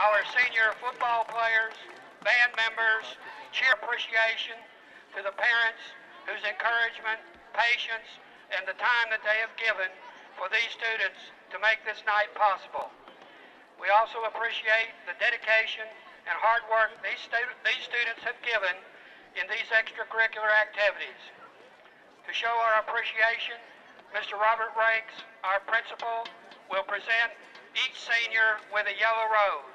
our senior football players, band members, cheer appreciation to the parents whose encouragement, patience, and the time that they have given for these students to make this night possible. We also appreciate the dedication and hard work these, stu- these students have given in these extracurricular activities. To show our appreciation, Mr. Robert Rakes, our principal, will present each senior with a yellow rose.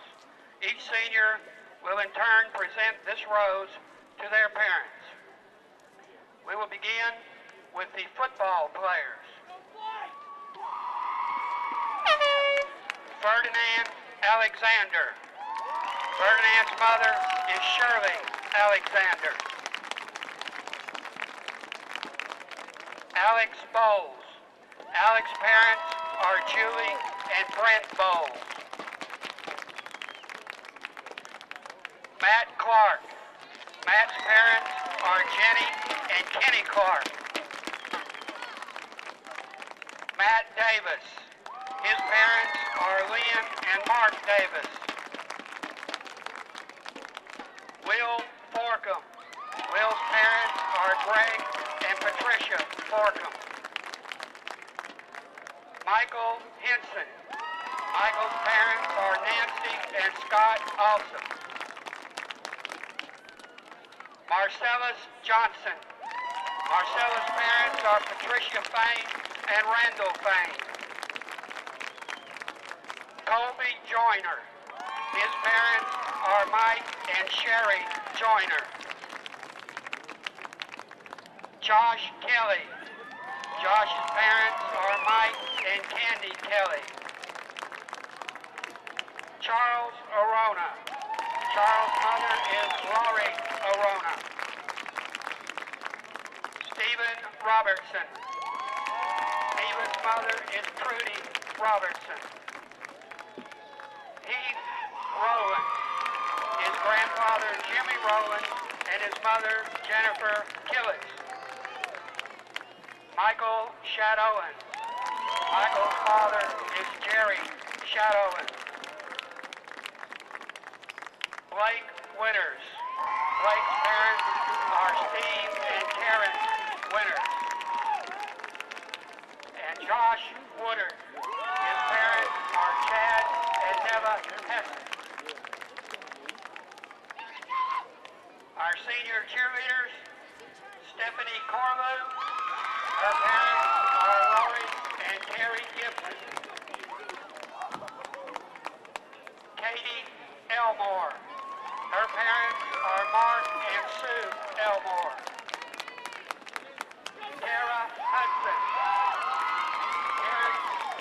Each senior will in turn present this rose to their parents. We will begin with the football players. Ferdinand Alexander. Ferdinand's mother is Shirley Alexander. Alex Bowles. Alex's parents are Julie and Brent Bowles. Matt Clark. Matt's parents are Jenny and Kenny Clark. Matt Davis. His parents are Lynn and Mark Davis. Will Forcum. Will's parents are Greg and Patricia Forcum. Michael Henson. Michael's parents are Nancy and Scott Alsop. Marcellus Johnson. Marcella's parents are Patricia Fain and Randall Fain. Colby Joyner. His parents are Mike and Sherry Joyner. Josh Kelly. Josh's parents are Mike and Candy Kelly. Charles Arona. Charles' mother is Laurie Arona. Stephen Robertson. Stephen's mother is Trudy Robertson. Heath Rowland. His grandfather Jimmy Rowland and his mother Jennifer Killits. Michael Shadowan. Michael's father is Jerry Shadowan. Blake Winters. Blake's parents are Steve and Karen Winters. And Josh Woodard. His parents are Chad and Neva Heston. Our senior cheerleaders, Stephanie Corlew. Her parents are Lori and Terry Gibson. Katie Elmore. Her parents are Mark and Sue Elmore. Tara Hudson. Terry,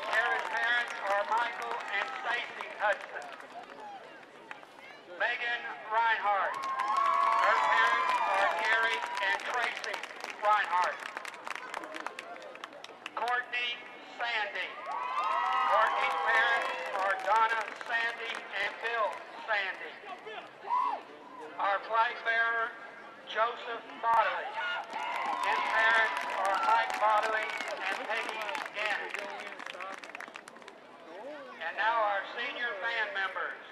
Tara's parents are Michael and Stacy Hudson. Megan Reinhardt. Her parents are Gary and Tracy Reinhardt. Courtney Sandy. Courtney's parents are Donna Sandy and Bill Sandy. Our bearer, Joseph Bodley. His parents are Mike Bodley and Peggy Gannon. And now our senior band members.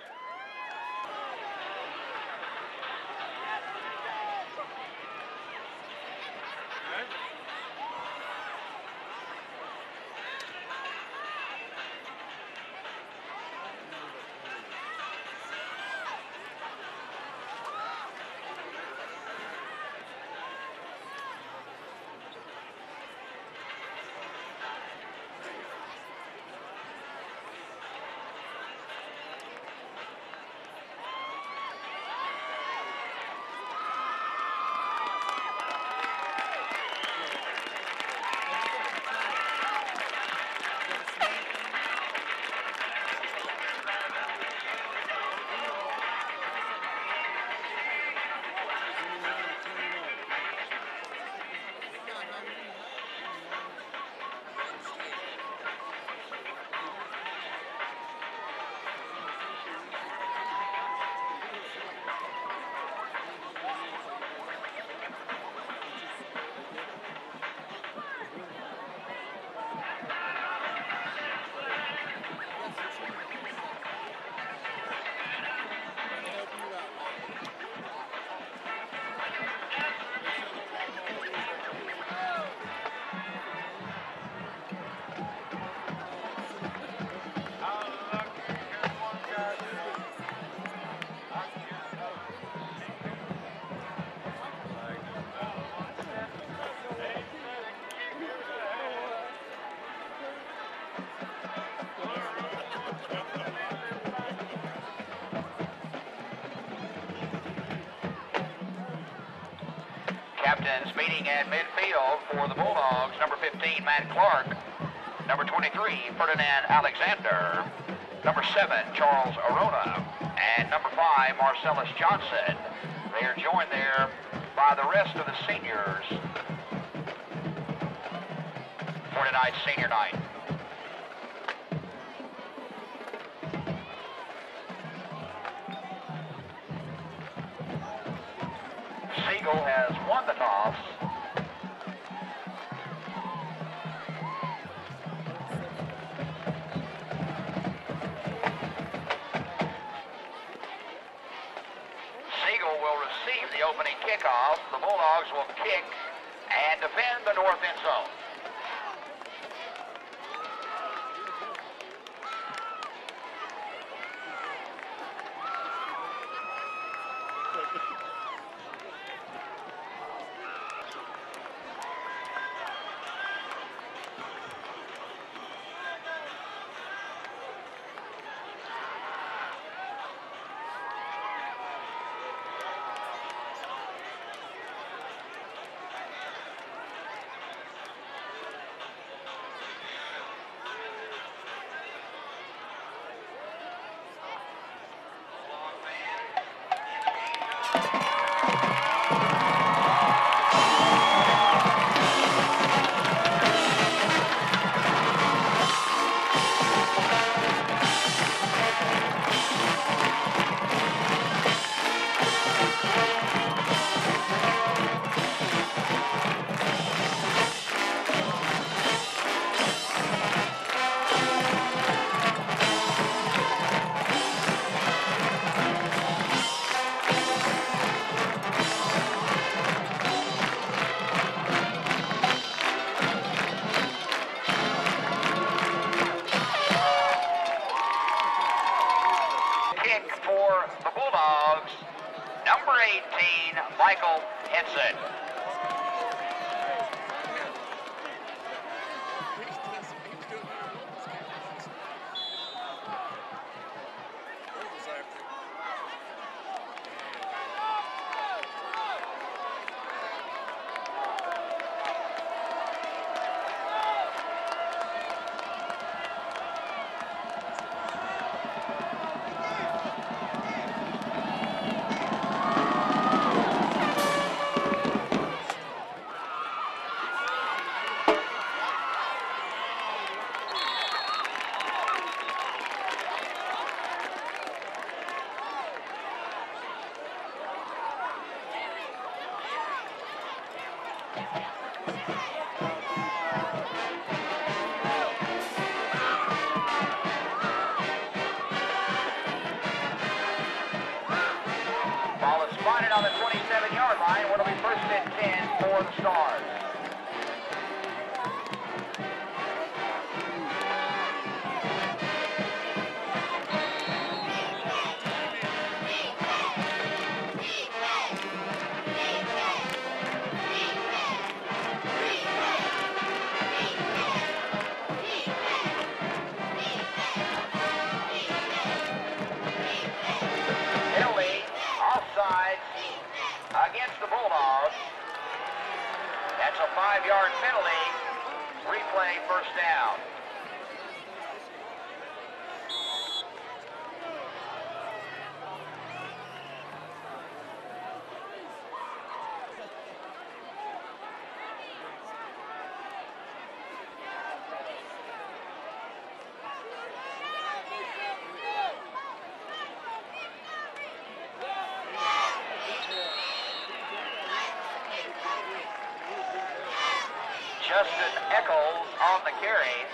Meeting at midfield for the Bulldogs. Number 15, Matt Clark. Number 23, Ferdinand Alexander. Number 7, Charles Arona. And number 5, Marcellus Johnson. They are joined there by the rest of the seniors for tonight's senior night. Eccles on the carry.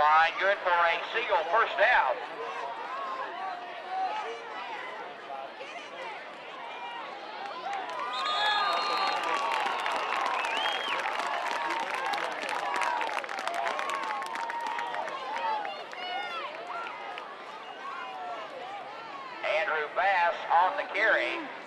line. Good for a single first down. Andrew Bass on the carry.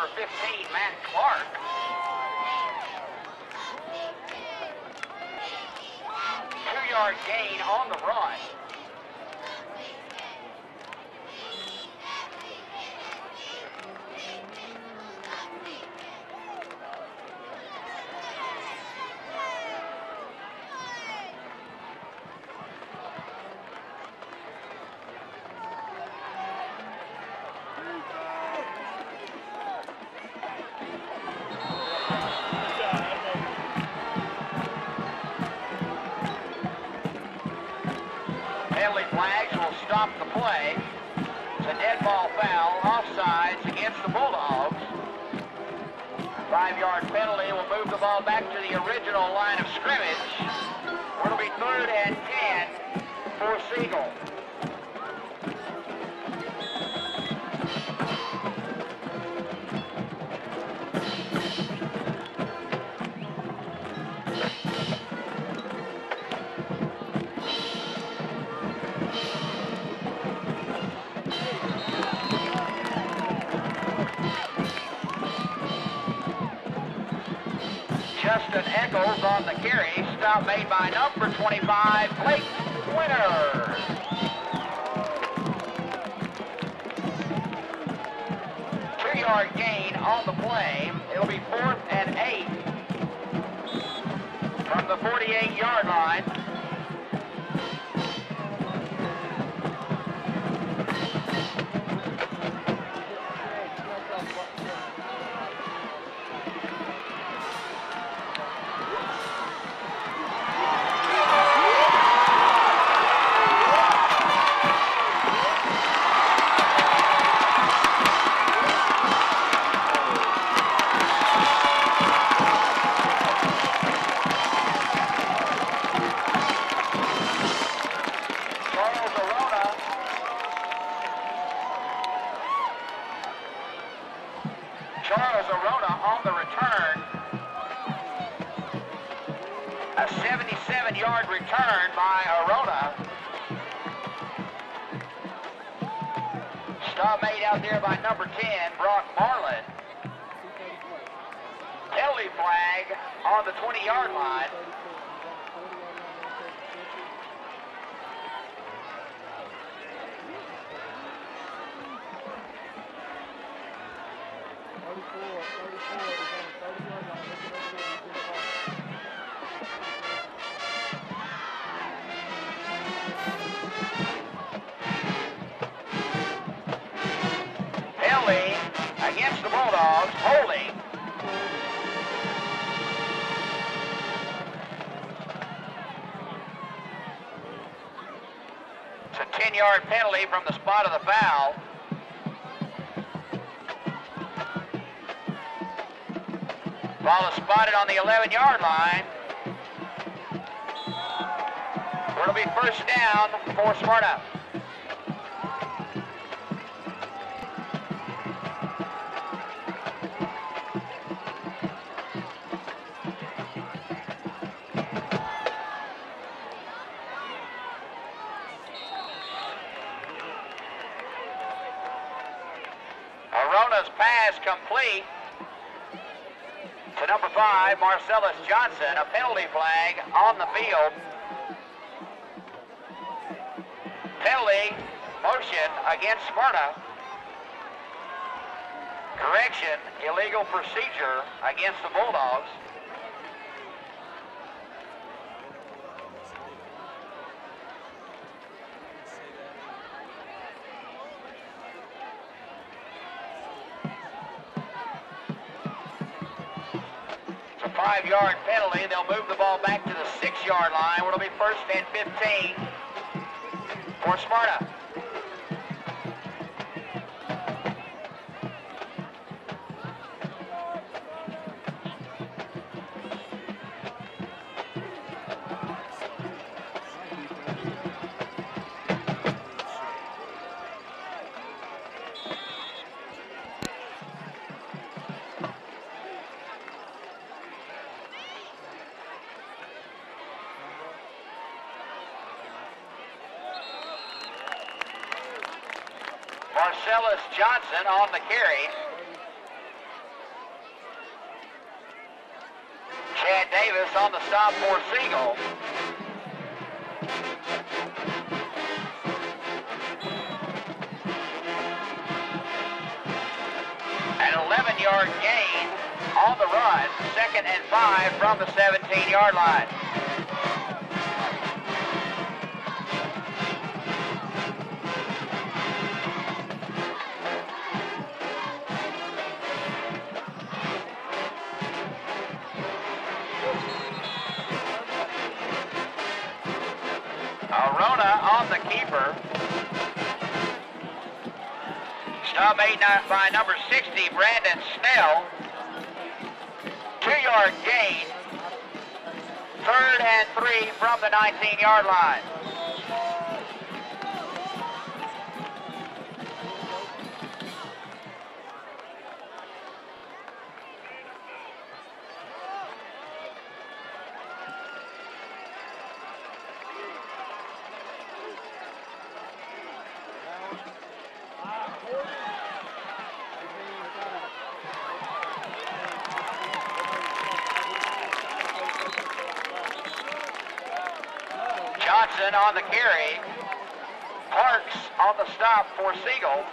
number 15, Matt Clark. original line of scrimmage. It'll be third and out made by number 25, Blake Penalty, motion against Sparta. Correction, illegal procedure against the Bulldogs. It's a five-yard penalty. They'll move the ball back to the six-yard line. It'll be first and 15 for Sparta. On the carry. Chad Davis on the stop for Siegel. An 11-yard gain on the run, second and five from the 17-yard line. By number 60, Brandon Snell. Two-yard gain. Third and three from the 19-yard line. Johnson on the carry. Parks on the stop for Siegel.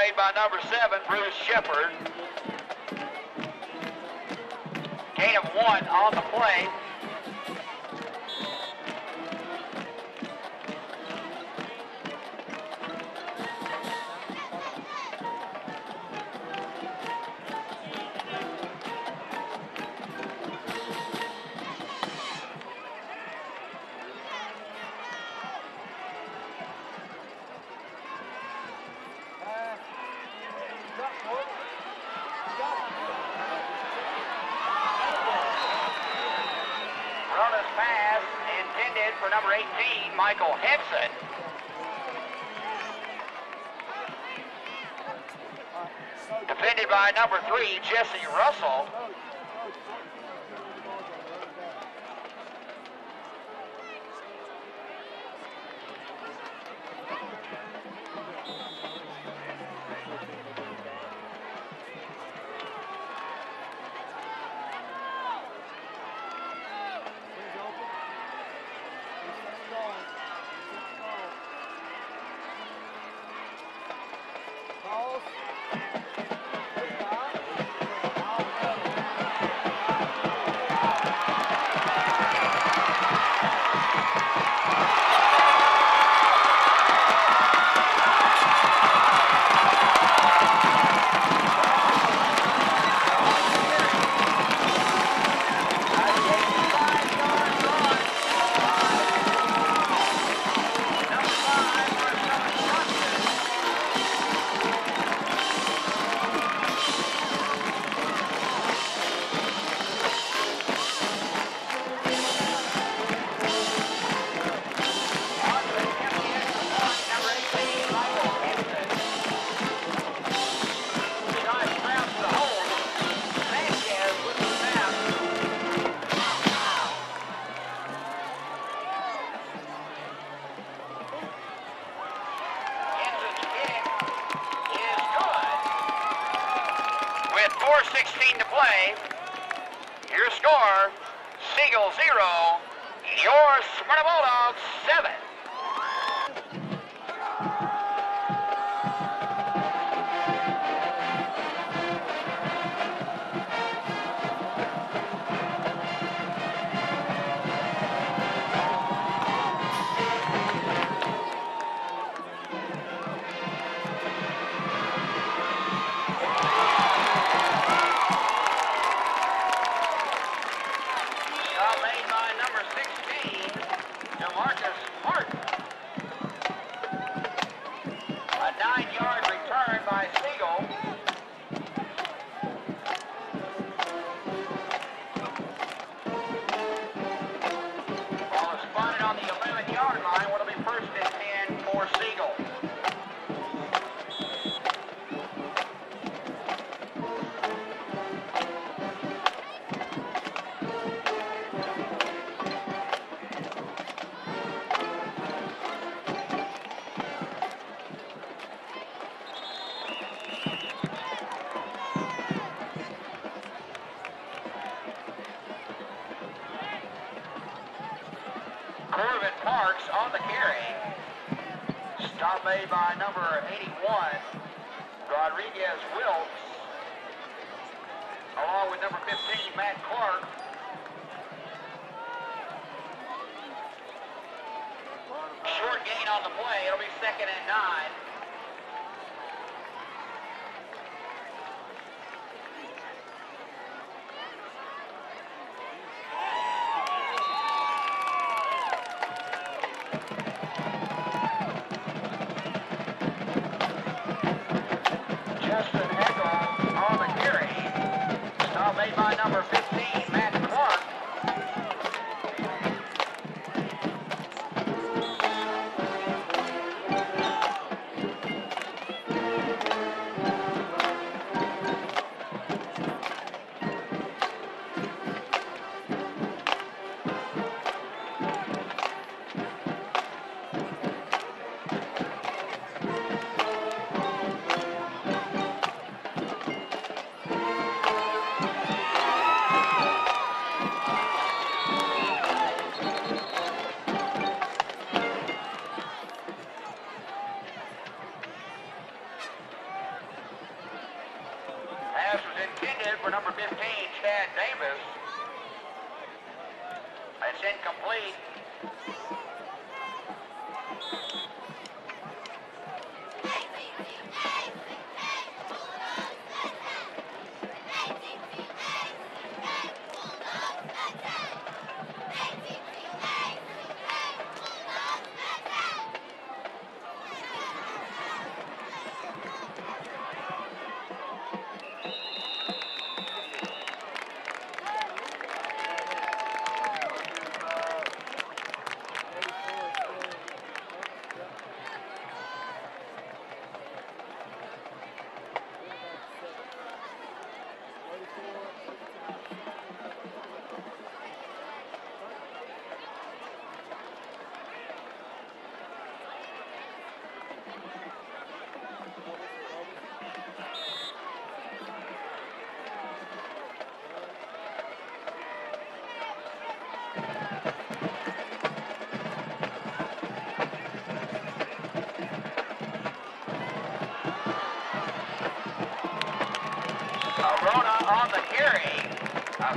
Made by number seven, Bruce Shepard. Gain of one on the play. Jesse Russell. Made by number 81, Rodriguez Wilkes, along with number 15, Matt Clark. Short gain on the play. It'll be second and nine.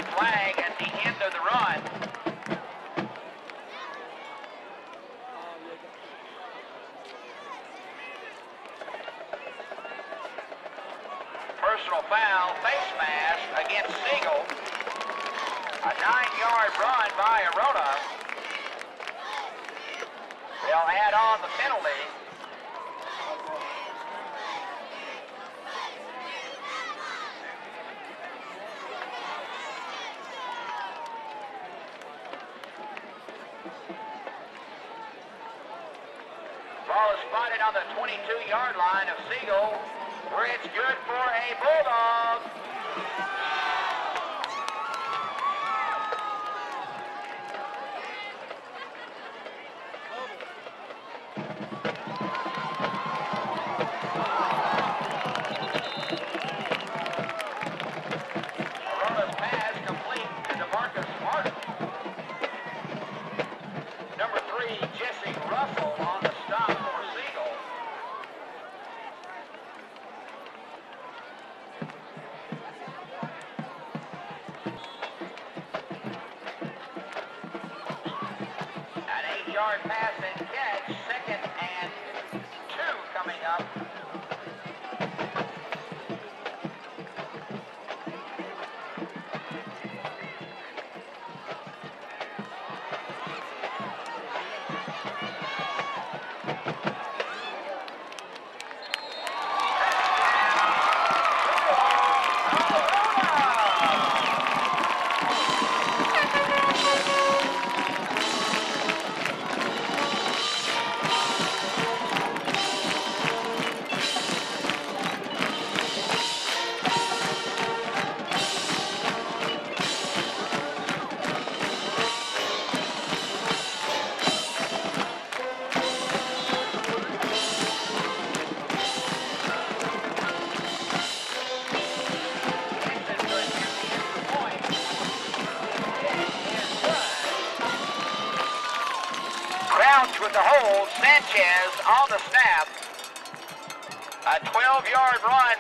Flag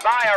12-yard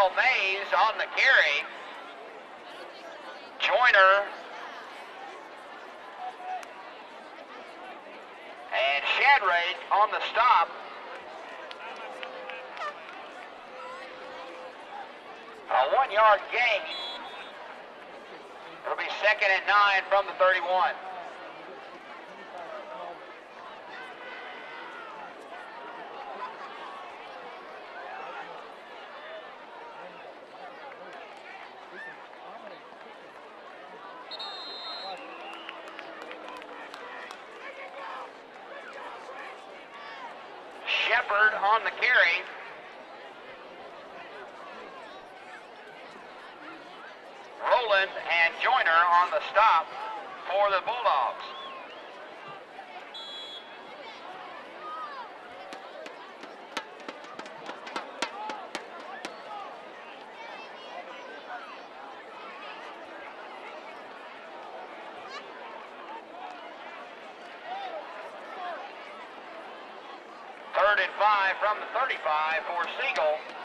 Darnell Mays on the carry. Joyner. And Shadrake on the stop. A one-yard gain. It'll be second and nine from the 31. from the 35 for Siegel.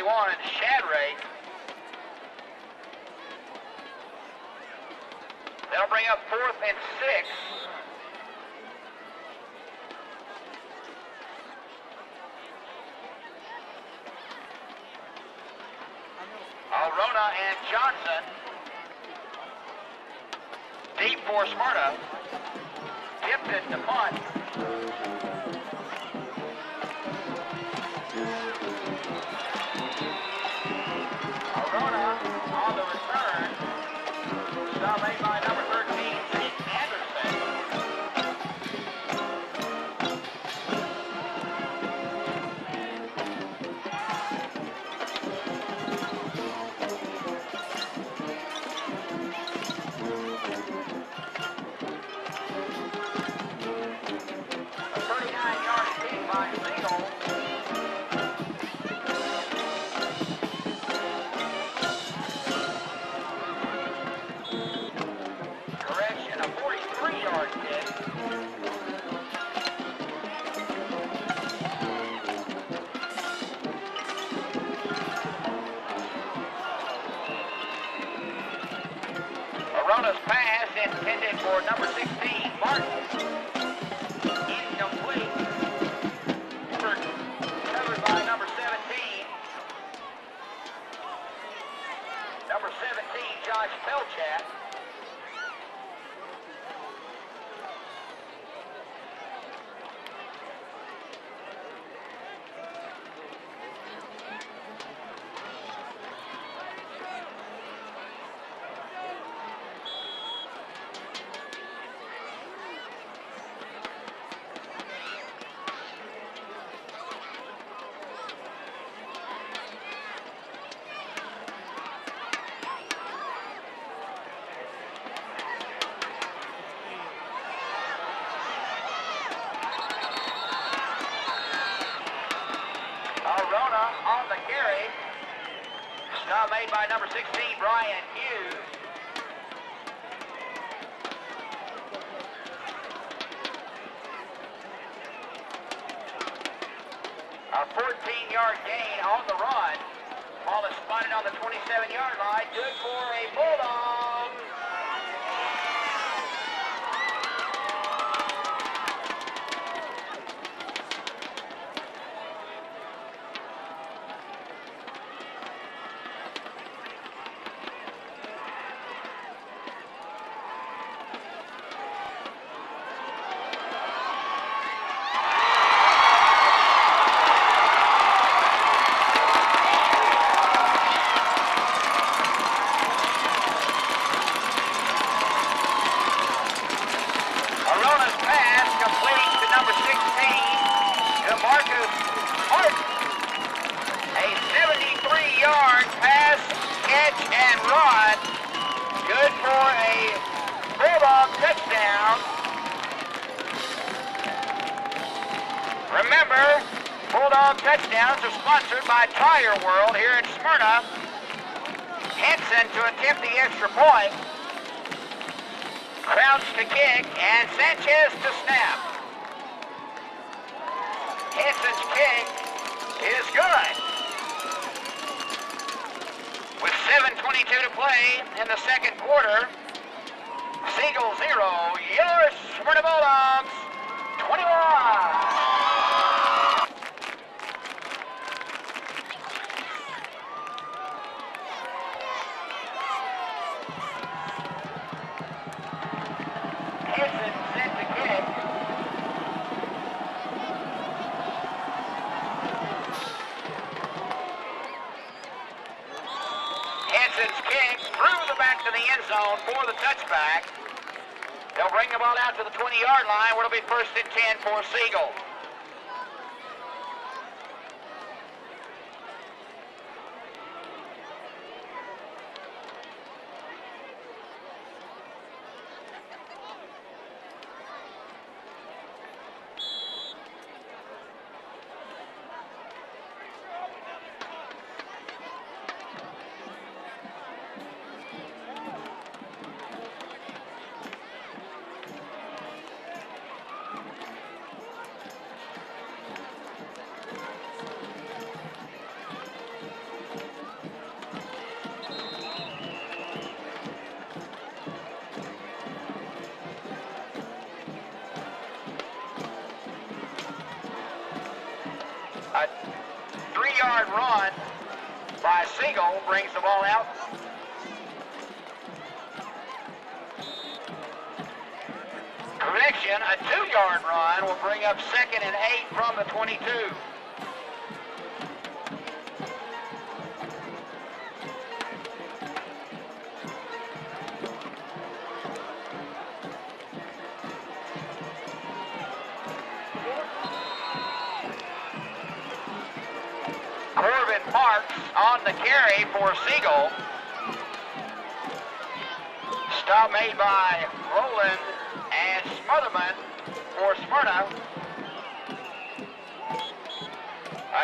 91 and made by number 16, Brian Hughes. A 14-yard gain on the run. Ball is spotted on the 27-yard line. Good for a Bulldog.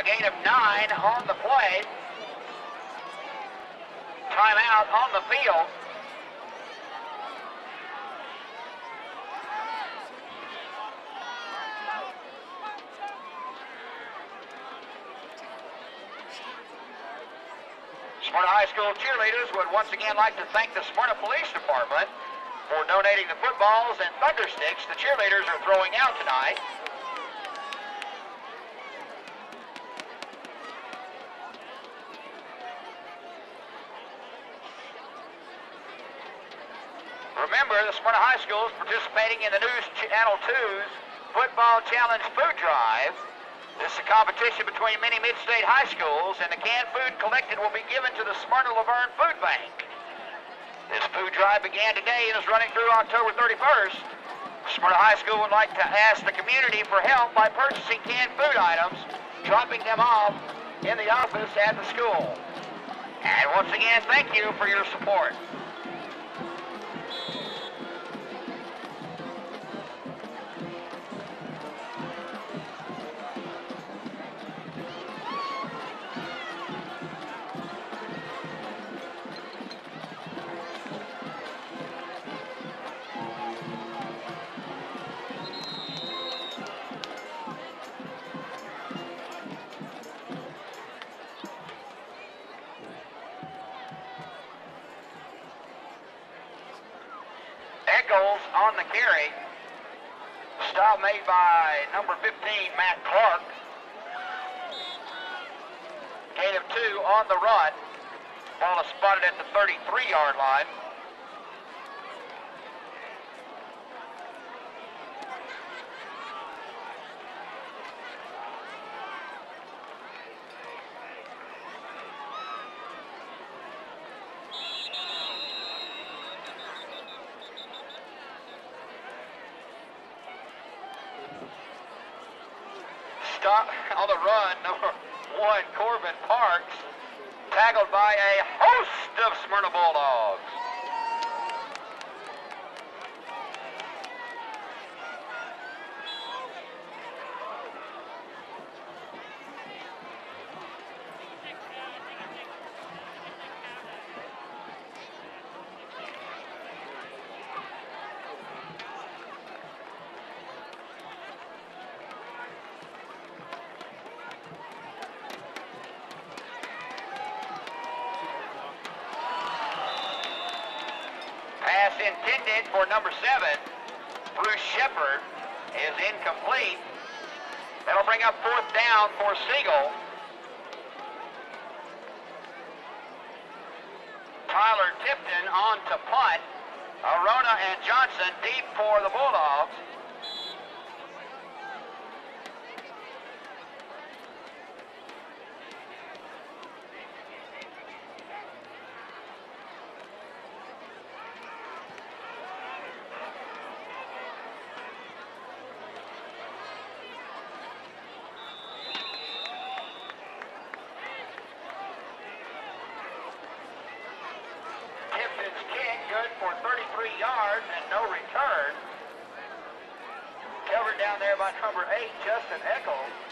Gain of nine on the play. Timeout on the field. Smyrna High School cheerleaders would once again like to thank the Smyrna Police Department for donating the footballs and thunder sticks the cheerleaders are throwing out tonight. Remember, the Smyrna High School is participating in the News Channel 2's Football Challenge Food Drive. This is a competition between many mid-state high schools, and the canned food collected will be given to the Smyrna La Vergne Food Bank. This food drive began today and is running through October 31st. Smyrna High School would like to ask the community for help by purchasing canned food items, dropping them off in the office at the school. And once again, thank you for your support. Line. Stop on the run, number one, Corbin Parks, tackled by a host of Smyrna Bulldogs. Pass intended for number seven, Bruce Shepard, is incomplete. That'll bring up fourth down for Siegel. Tyler Tipton on to punt. Arona and Johnson deep for the Bulldogs. Tipton's kick good for 33 yards and no return. Covered down there by number eight, Justin Eccles.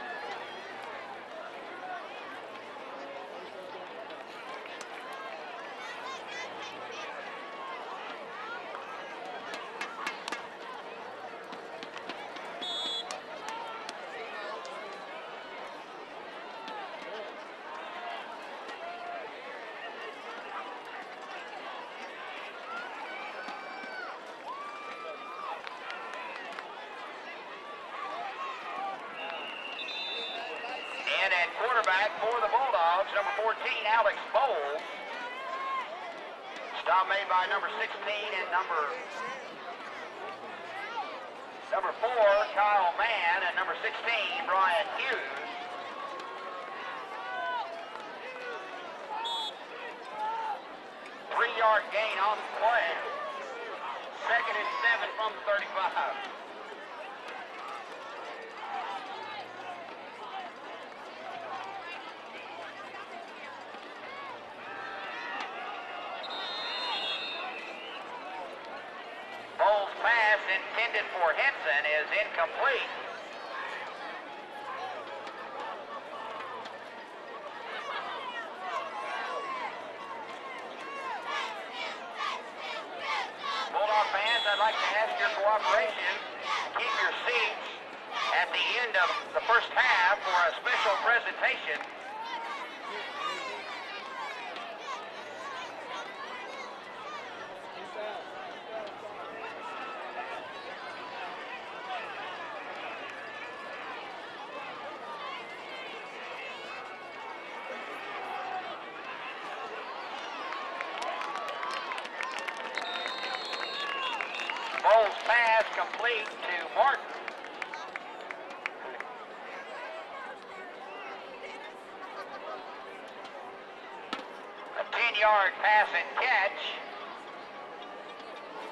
10-yard pass and catch.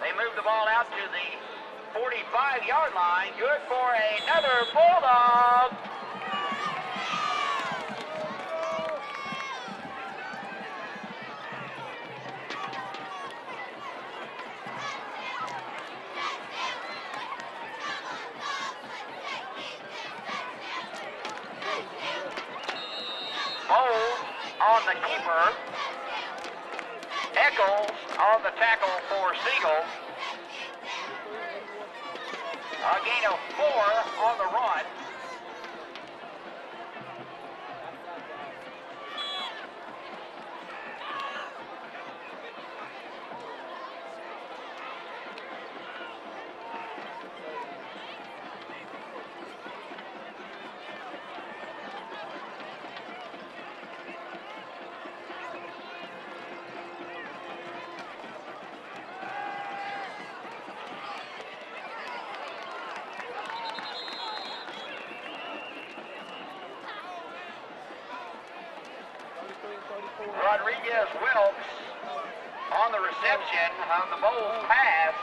They move the ball out to the 45-yard line. Good for another Bulldog. Bowles on the keeper. Eccles on the tackle for Siegel. A gain of four on the run. Rodriguez Wilkes on the Bowles pass.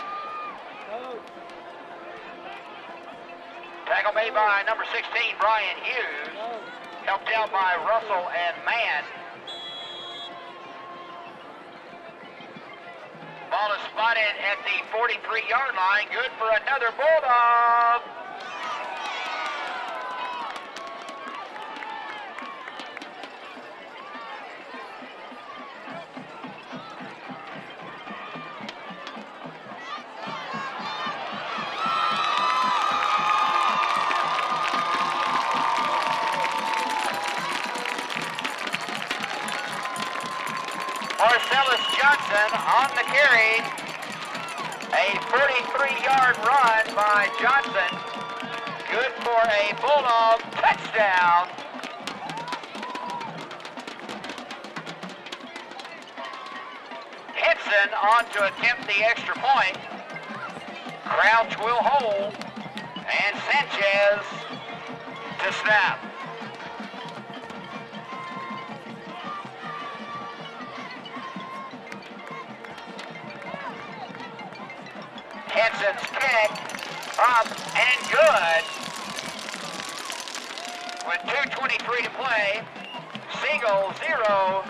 Tackle made by number 16, Brian Hughes. Helped out by Russell and Mann. Ball is spotted at the 43-yard line. Good for another Bulldog. On the carry. A 43-yard run by Johnson. Good for a Bulldog touchdown. Henson on to attempt the extra point. Crouch will hold. And Sanchez to snap. Free to play. Single zero.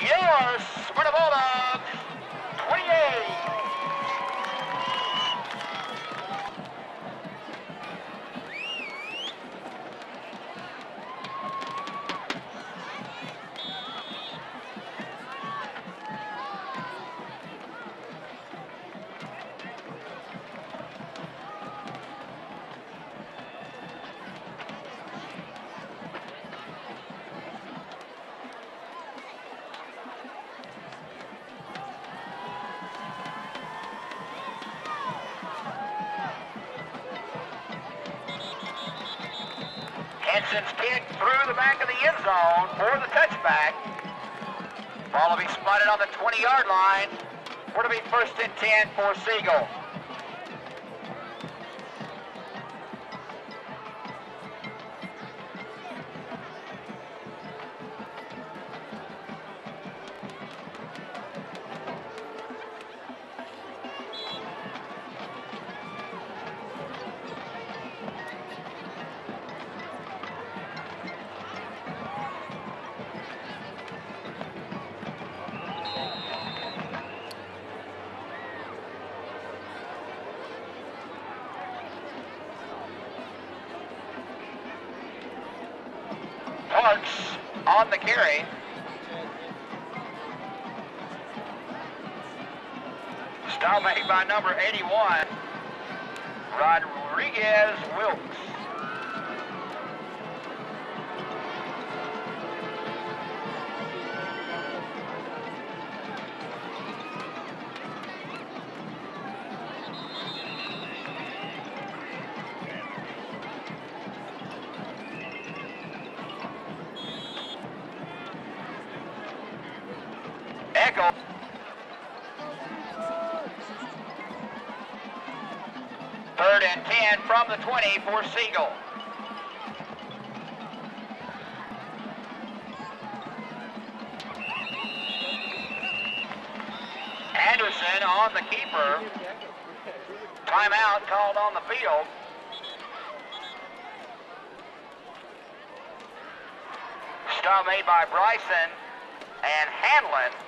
Your Sparta Bulldogs line. We're to be first and 10 for Siegel. By number 81, 10 from the 20 for Siegel. Anderson on the keeper. Timeout called on the field. Stop made by Bryson and Hanlon.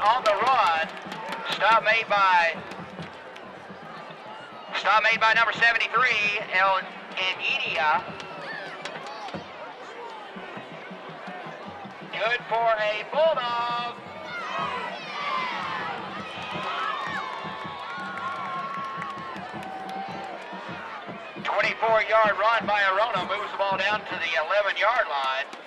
On the run. Stop made by stop made by number 73, El Enidia. Good for a Bulldog. Twenty-four yard run by Arona moves the ball down to the 11 yard line.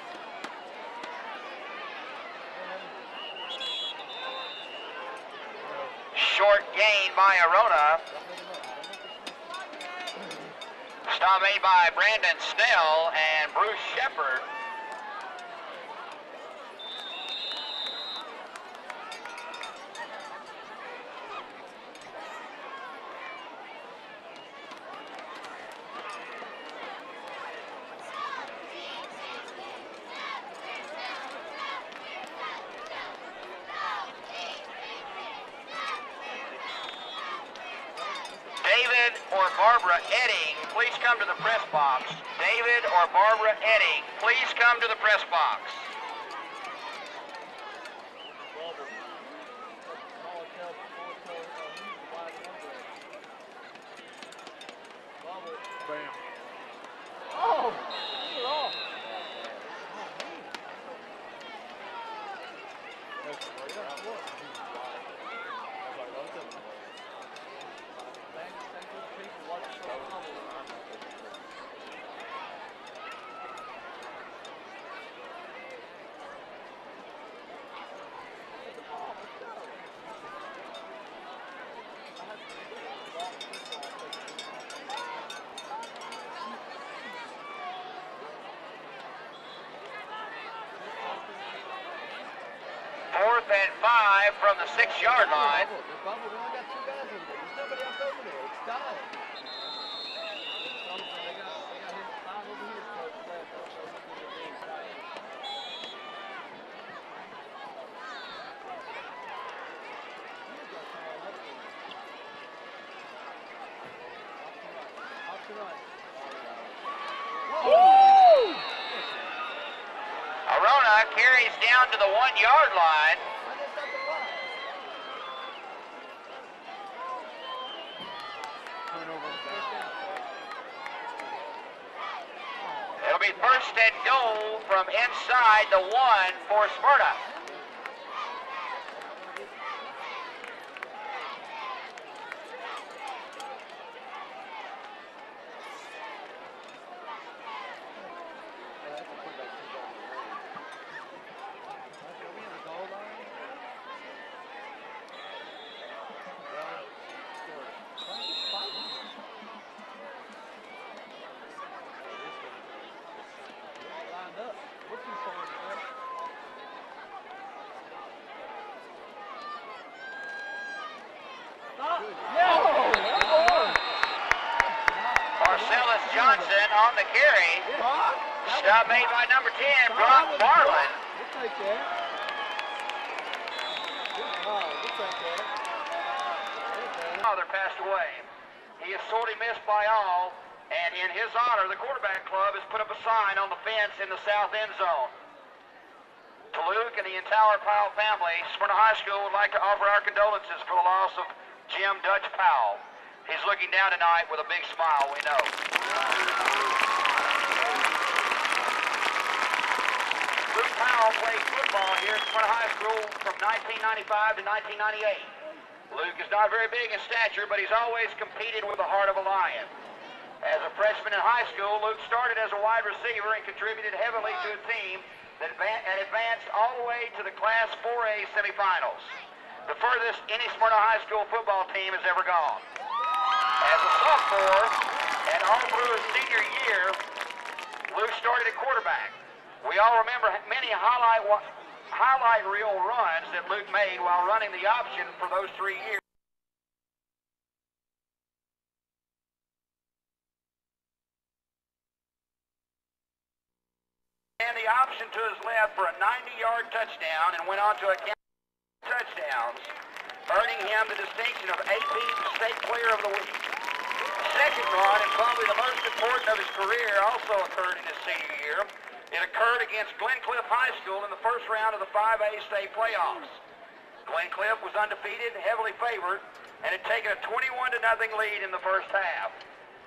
Short gain by Arona. Stop made by Brandon Snell and Bruce Shepard. Press box. Bam. Oh, you're off. That's right. Yeah, what? He was wide. I was like, oh, that's it. Thank, thank those people watching so humble. Fourth and five from the six-yard line. Bubble, the bubble, we only got two guys over there. There's nobody else over there. It's dying. Some- They got, they got his five over here, coach. Left, so we'll give it a game. Off to right. Whoa! Arona carries down to the one-yard line. Why they stop the clock? Turnover and First down. down, coach. It'll be first and goal from inside the one for Smyrna. Yeah, that's a pretty bad kick out of the way. Okay, we in the goal line? Well, score. Why don't you fight him? We're lined up. We're too far to go. Stop! Yeah! Marcellus Johnson on the carry. Brock! Stop made by number 10, Brock that. Father passed away. He is sorely missed by all, and in his honor, the quarterback club has put up a sign on the fence in the south end zone. To Luke and the entire Powell family, Smyrna High School would like to offer our condolences for the loss of Jim Dutch Powell. He's looking down tonight with a big smile, we know. Luke Powell played football here at Smyrna High School from 1995 to 1998. Luke is not very big in stature, but he's always competed with the heart of a lion. As a freshman in high school, Luke started as a wide receiver and contributed heavily to a team that advan- advanced all the way to the Class 4A semifinals, the furthest any Smyrna High School football team has ever gone. As a sophomore and all through his senior year, Luke started at quarterback. We all remember many highlight highlight reel runs that Luke made while running the option for those three years. And the option to his left for a 90-yard touchdown and went on to a touchdowns, earning him the distinction of AP State Player of the Week. Second run, and probably the most important of his career, also occurred in his senior year. It occurred against Glencliff High School in the first round of the 5A state playoffs. Glencliff was undefeated, heavily favored, and had taken a 21 to nothing lead in the first half.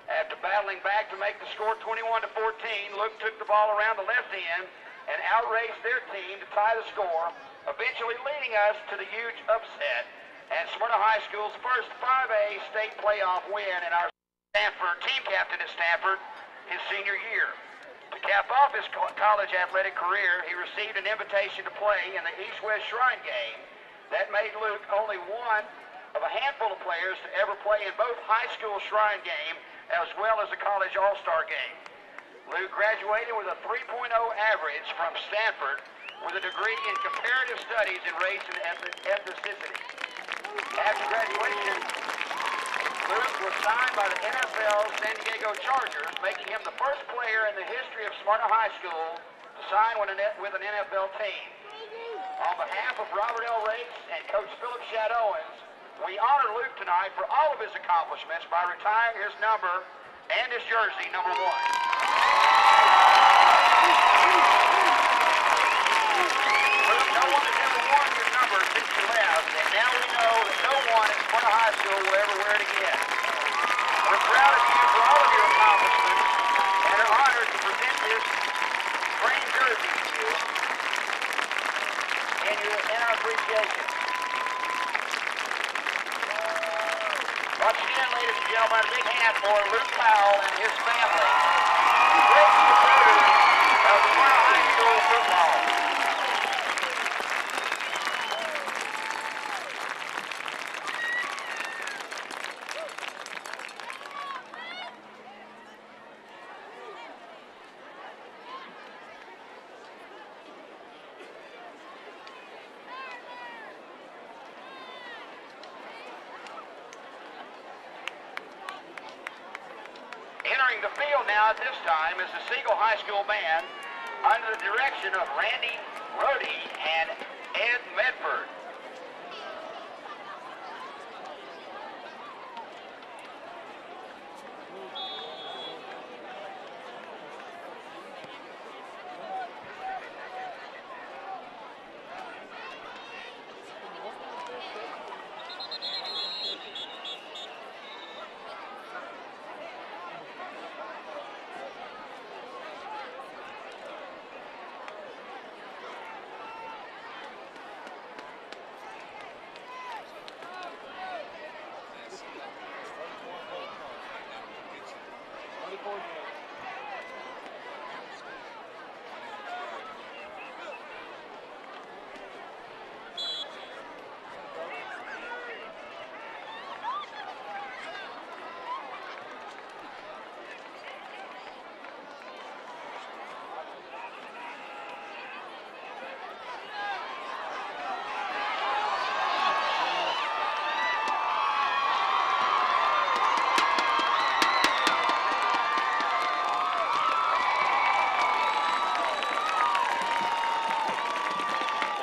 After battling back to make the score 21 to 14, Luke took the ball around the left end and outraced their team to tie the score, eventually leading us to the huge upset and Smyrna High School's first 5A state playoff win in our Stanford team captain at Stanford his senior year. To cap off his co- college athletic career, he received an invitation to play in the East-West Shrine game. That made Luke only one of a handful of players to ever play in both high school Shrine game as well as a college All-Star game. Luke graduated with a 3.0 average from Stanford with a degree in comparative studies in race and eth- ethnicity. After graduation, Luke was signed by the NFL San Diego Chargers, making him the first player in the history of Smyrna High School to sign with an, NFL team. On behalf of Robert L. Rakes and Coach Philip Shad Owens, we honor Luke tonight for all of his accomplishments by retiring his number and his jersey, number one. Luke, no one has ever worn your number since you left, and now we know that no one at Smyrna High School will ever wear it again. We're proud of you for all of your accomplishments and are honored to present this framed jersey to you in, your, in our appreciation. Once again, ladies and gentlemen, a big hand for Luke Powell and his family. Great supporters of High School football. Entering the field now at this time is the Siegel High School band under the direction of Randy Rody and Ed Medford.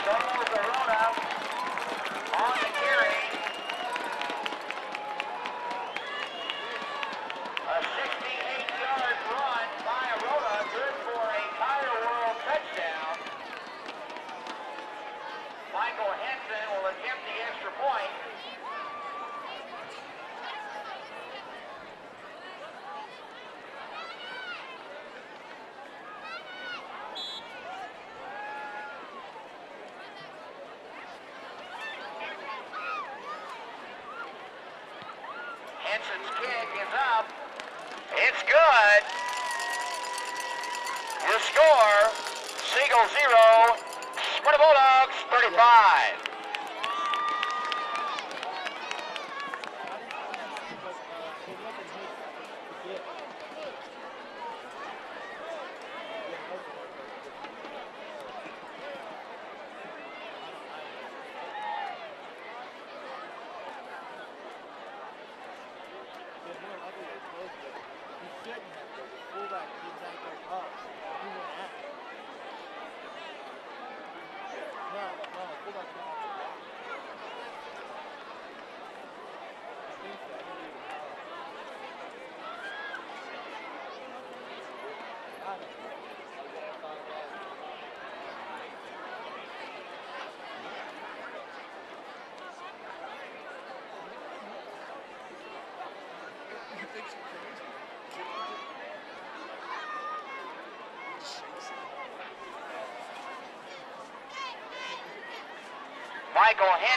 Charles Arona on the carry. A 68-yard run by Arona, good for a Tire World touchdown. Michael Henson will attempt the extra point. Kick is up. It's good. Your score, Siegel 0, Smyrna Bulldogs 35.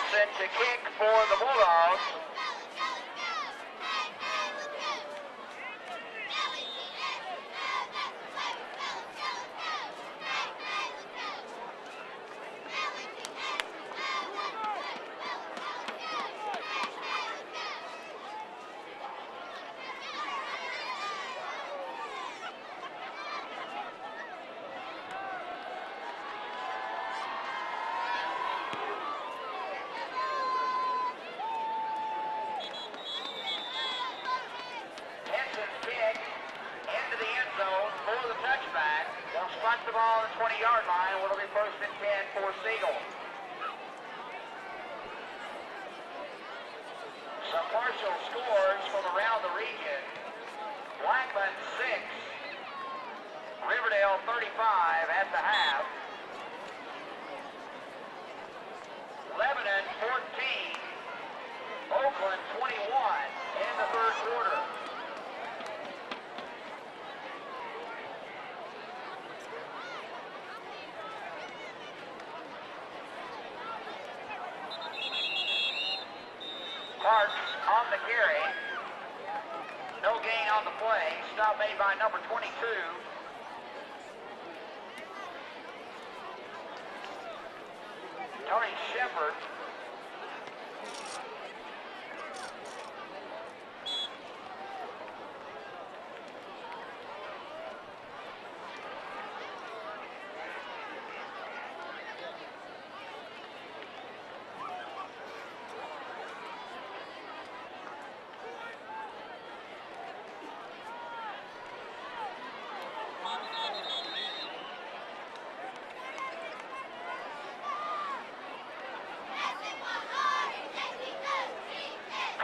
Henson to kick for the Bulldogs. Henson's kick into the end zone for the touchback. They'll spot the ball at the 20-yard line. It'll be first and 10 for Siegel. Partial scores from around the region. Blackman 6, Riverdale 35 at the half. Lebanon 14, Oakland 21 in the third quarter. Parks on the carry. No gain on the play. Stop made by number 22. Tony Shepard.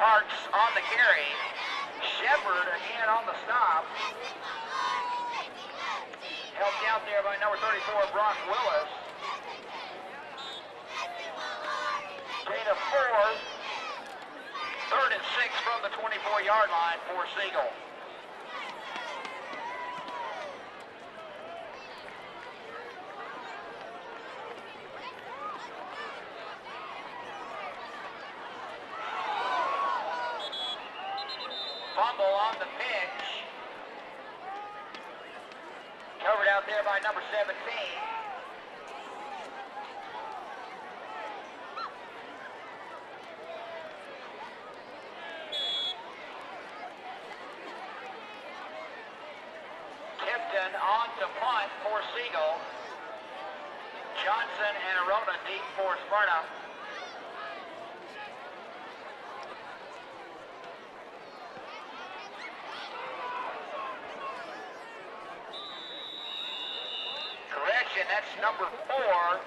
Parks on the carry. Shepard again on the stop. Helped out there by number 34, Brock Willis. Of four. Third and six from the 24-yard line for Siegel. Fumble on the pitch. Covered out there by number 17. Tipton on to punt for Siegel. Johnson and Arona deep for Smyrna. Correction, that's number four,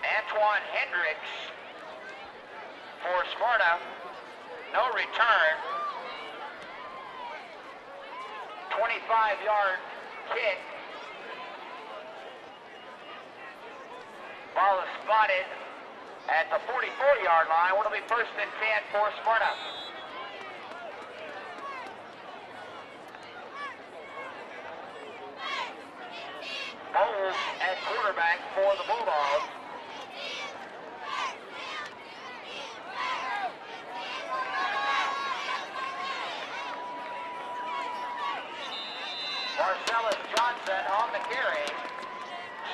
Antoine Hendricks for Smyrna. No return. 25-yard kick. Ball is spotted at the 44-yard line. What'll be first and 10 for Smyrna? Bowles at quarterback for the Bulldogs. Marcellus Johnson on the carry.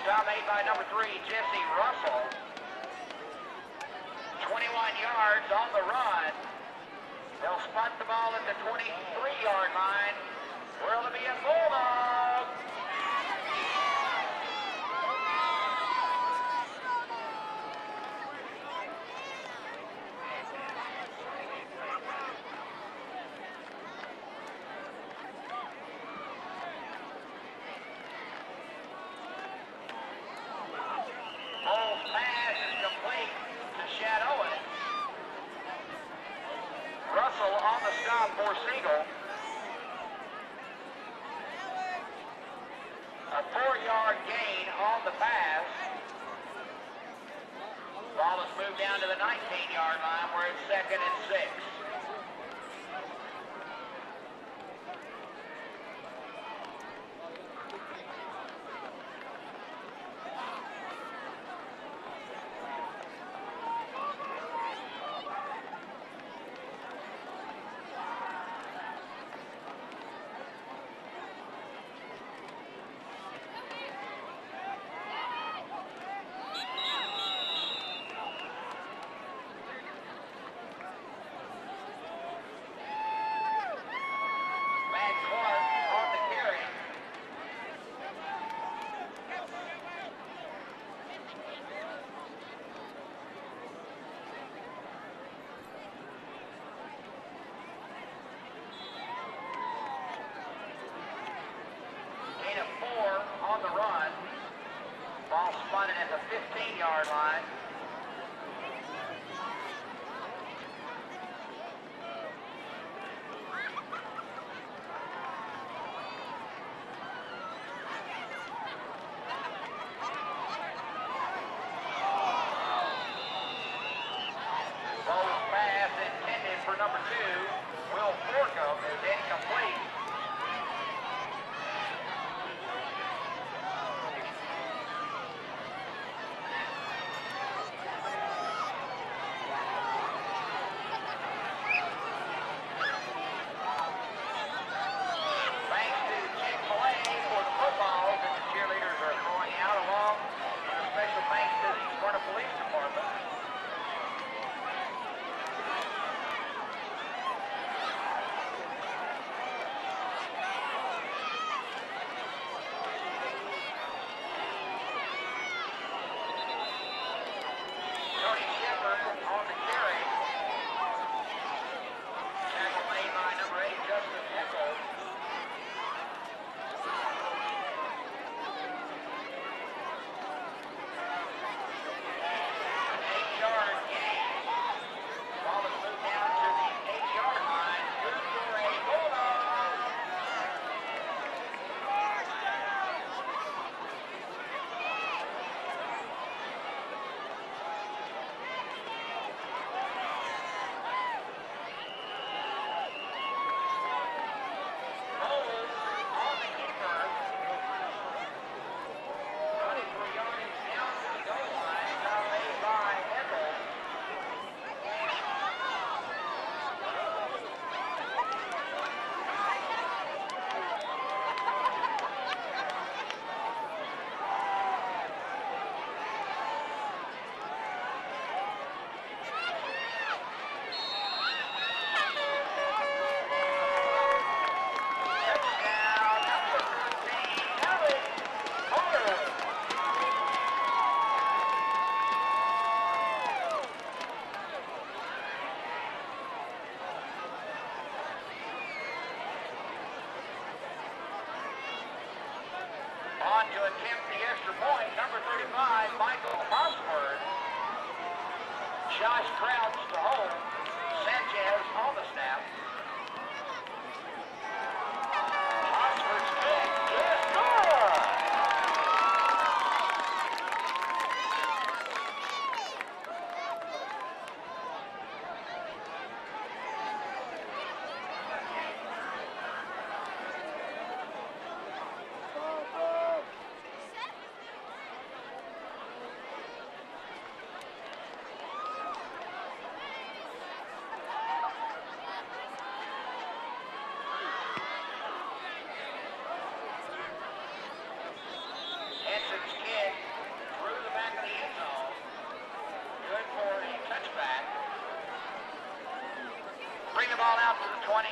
Stop made by number three, Jesse Russell. 21 yards on the run. They'll spot the ball at the 23-yard line. Where it'll be a Bulldog.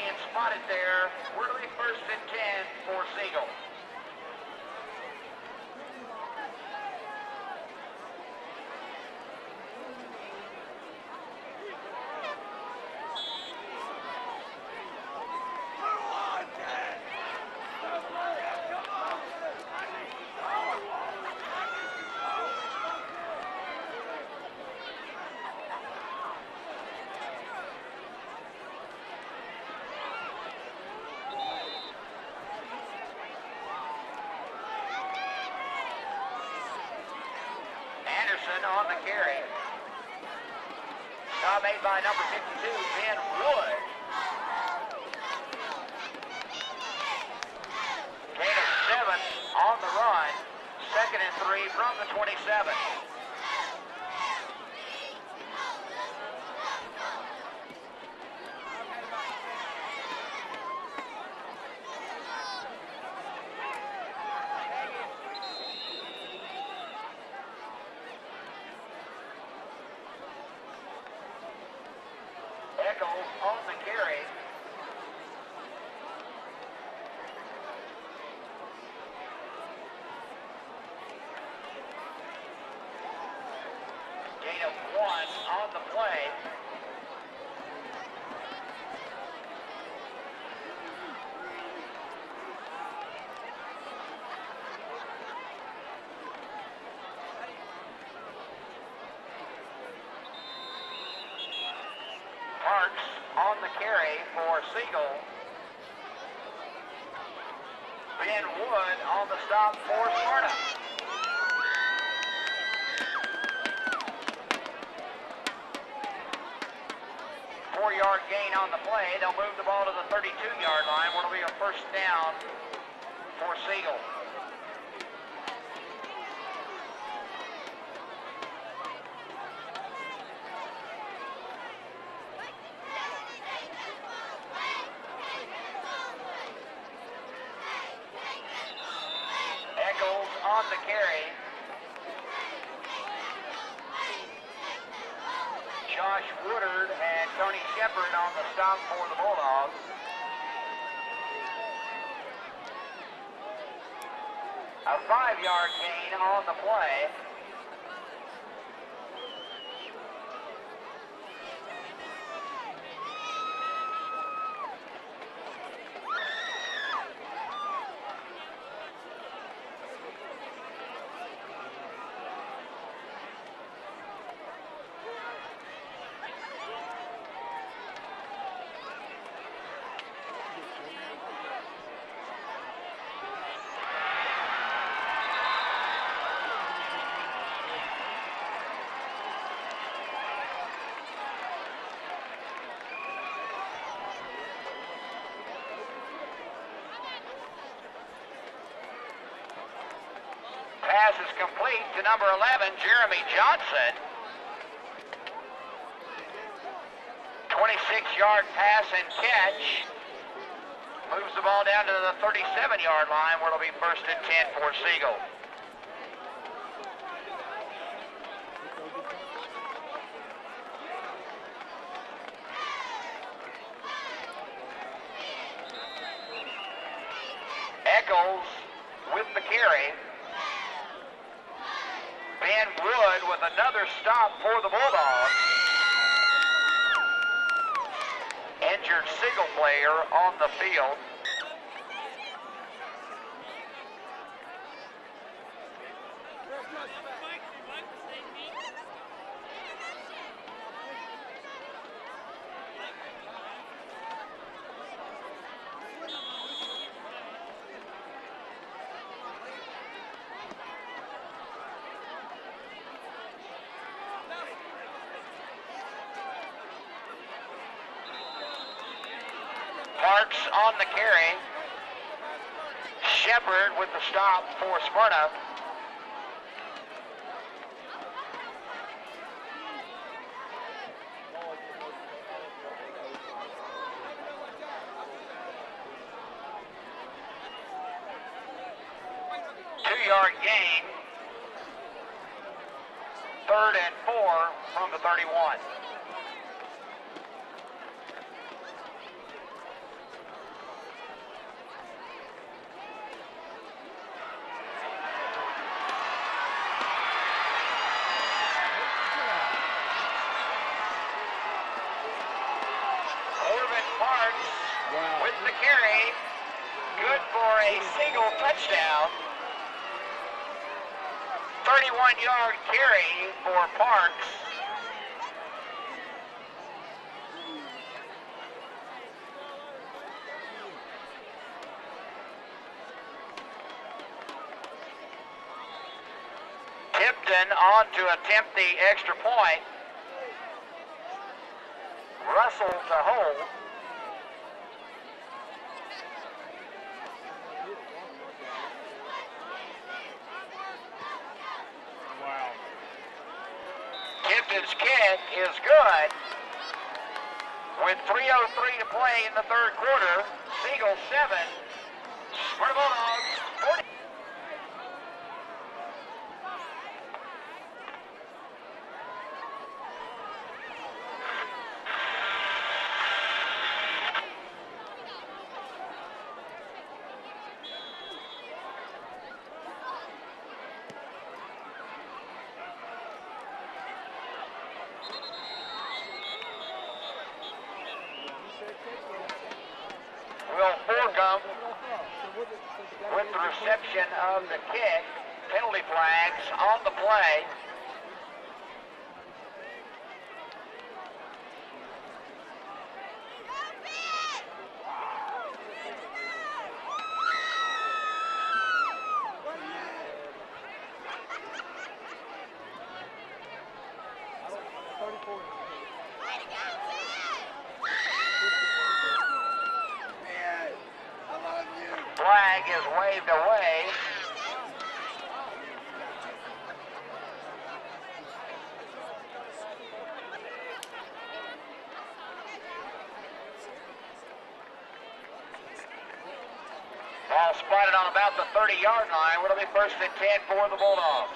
And spot it there. We're going to be first and 10 for Siegel. Anderson on the carry. Stop made by number 52, Ben Wood. Gain of seven on the run. Second and three from the 27. Eccles on the carry. Gain of one on the play. Parks on the carry for Siegel. Ben Wood on the stop for Smyrna. Four-yard gain on the play. They'll move the ball to the 32-yard line. What'll be a first down for Siegel. Eccles on the carry. Josh Woodard and Tony Stop for the Bulldogs. A five-yard gain on the play. Pass is complete to number 11, Jeremy Johnson. 26-yard pass and catch. Moves the ball down to the 37-yard line where it'll be first and 10 for Siegel. Eccles with the carry. Ben Wood with another stop for the Bulldogs. Injured single player on the field. Parks on the carry. Shepard with the stop for Smyrna. Two-yard gain. Third and four from the 31. Parks Wow. with the carry. Good for a single touchdown. 31 yard carry for Parks. Tipton on to attempt the extra point. Russell to hold. Tipton's kick is good. With 3.03 to play in the third quarter, Siegel 7, Smyrna Bulldogs 40. Will Forgum with the reception of the kick. Penalty flags on the play. Flag is waved away. Ball spotted on about the 30-yard line. What'll be first and 10 for the Bulldogs?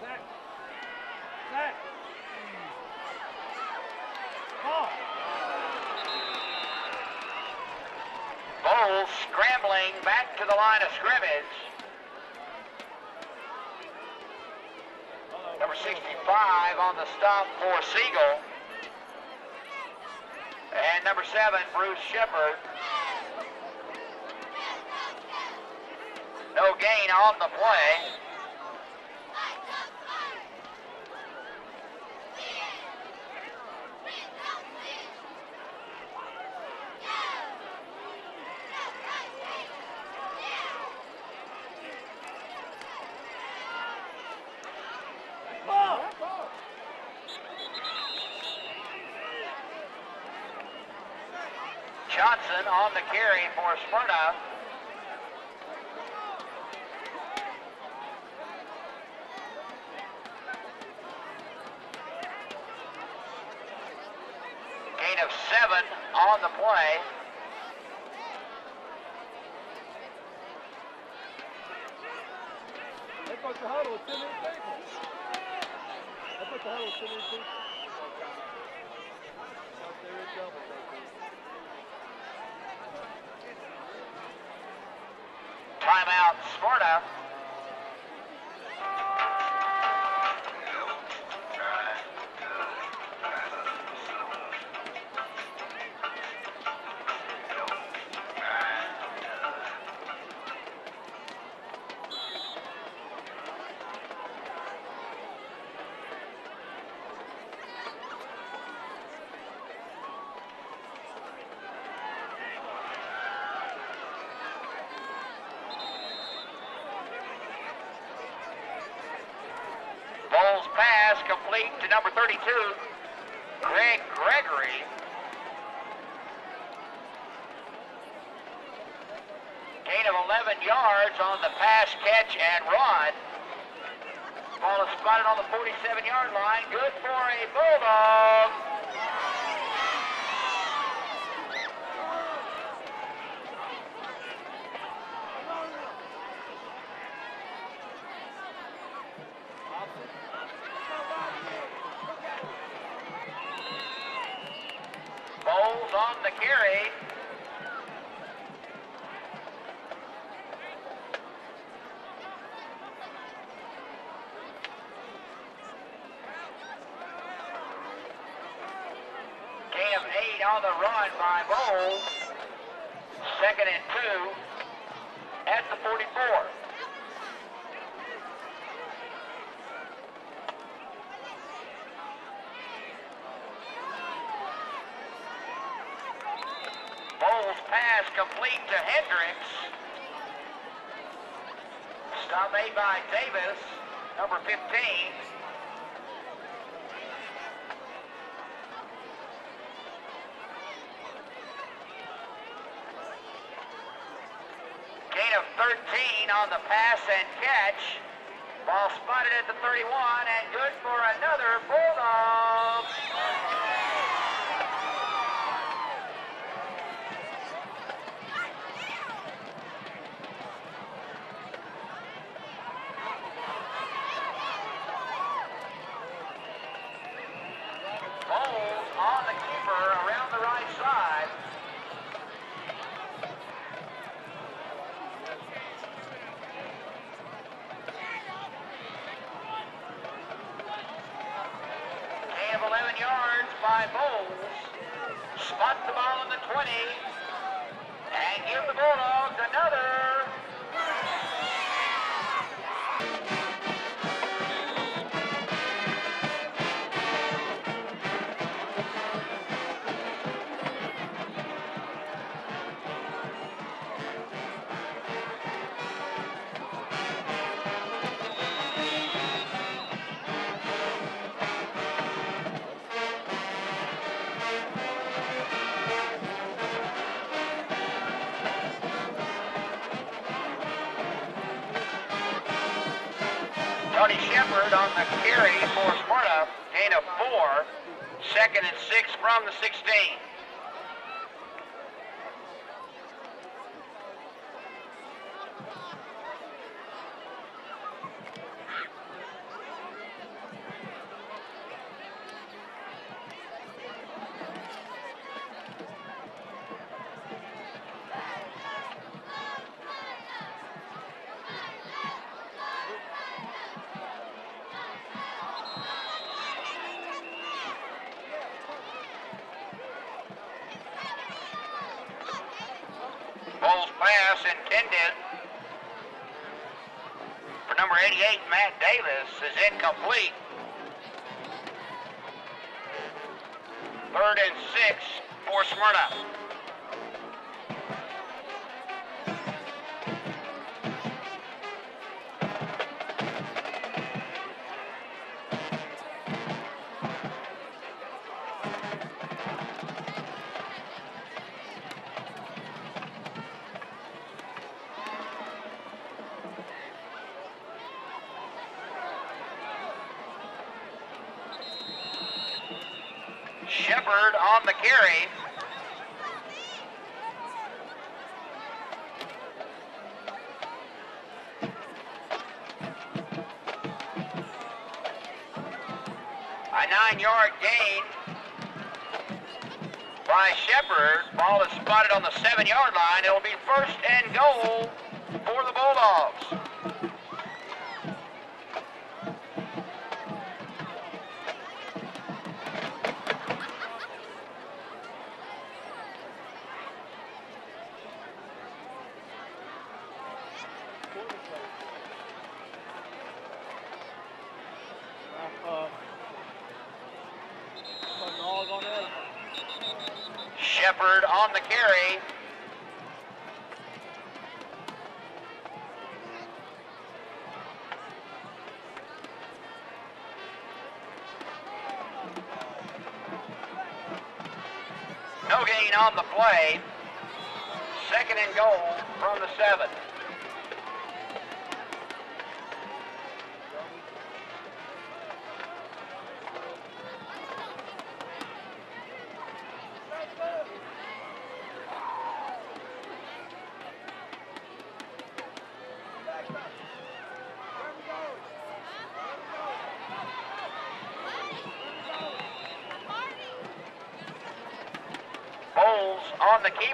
Zach. Zach. Ball. Bowles scrambling back to the line of scrimmage. Number 65 on the stop for Siegel. And number seven, Bruce Shepard. No gain on the play. Ball. Johnson on the carry for Smyrna. Greg Gregory. Gain of 11 yards on the pass, catch, and run. Ball is spotted on the 47-yard the pass and catch. Ball spotted at the 31 did. For number 88, Matt Davis is incomplete. Third and six for Smyrna.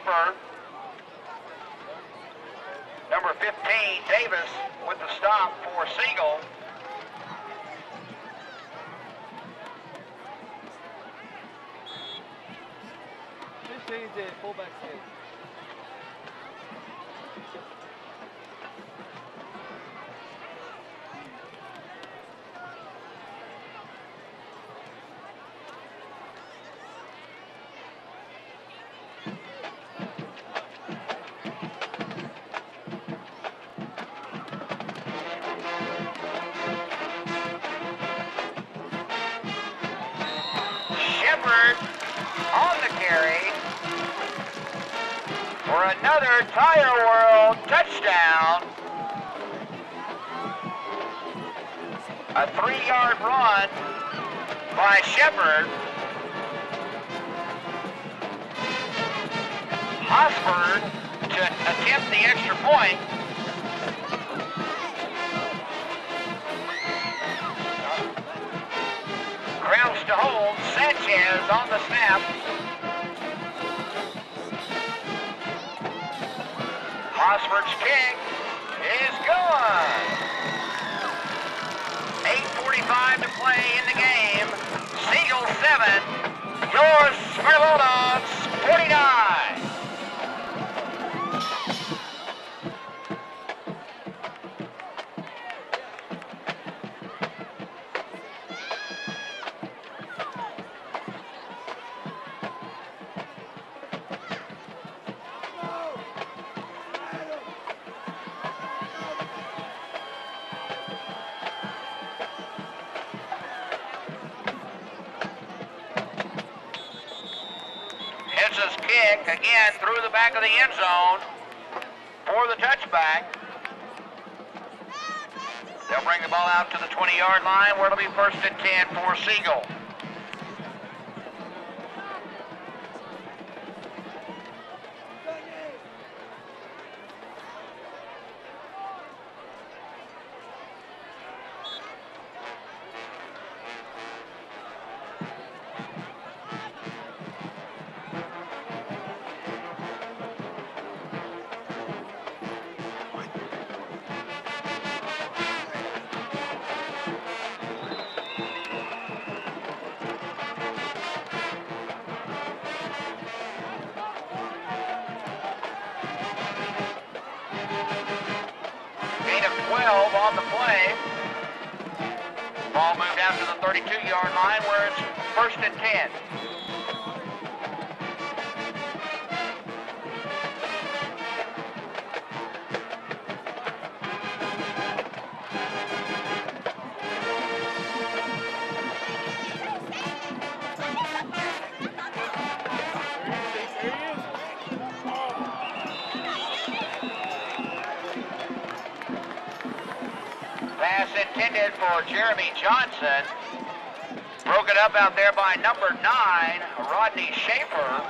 first. Shepard. Hosford to attempt the extra point. Crouch to hold. Sanchez on the snap. Hosford's kick is good. 8.45 to play in the game. Siegel 7. Yours, Bulldogs 49. Back of the end zone for the touchback. They'll bring the ball out to the 20-yard line where it'll be first and 10 for Siegel. Johnson. Broken up out there by number nine, Rodney Schaefer.